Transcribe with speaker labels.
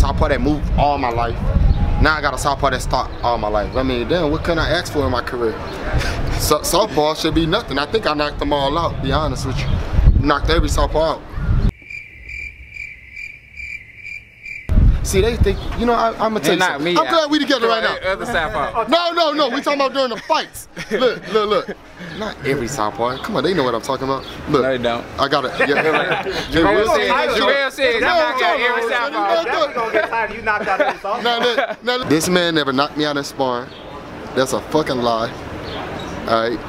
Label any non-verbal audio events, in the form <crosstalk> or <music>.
Speaker 1: southpaw that moved all my life. Now I got a southpaw that stopped all my life. I mean, damn, what can I ask for in my career? <laughs> So, southpaw should be nothing. I think I knocked them all out, be honest with you. Knocked every southpaw out. See, they think, you know, I, am gonna tell
Speaker 2: They
Speaker 1: you
Speaker 2: knocked
Speaker 1: something.
Speaker 2: me
Speaker 1: I'm
Speaker 2: out.
Speaker 1: glad we together right now.
Speaker 2: Other southpaw.
Speaker 1: No, no, no. We talking about during the fights. <laughs> Look, look, look. Not every southpaw. Come on, they know what I'm talking about. Look,
Speaker 2: No, they don't.
Speaker 1: I got it. Yeah. <laughs> Jermell
Speaker 2: said,
Speaker 1: look,
Speaker 2: Jermell said, I'm
Speaker 1: No,
Speaker 2: out
Speaker 1: no,
Speaker 2: every
Speaker 1: no,
Speaker 2: southpaw.
Speaker 1: no, no.
Speaker 3: Definitely gonna get tired you knocked out every softball.
Speaker 1: Now, look, now, look. This man never knocked me out in sparring. That's a fucking lie. All right.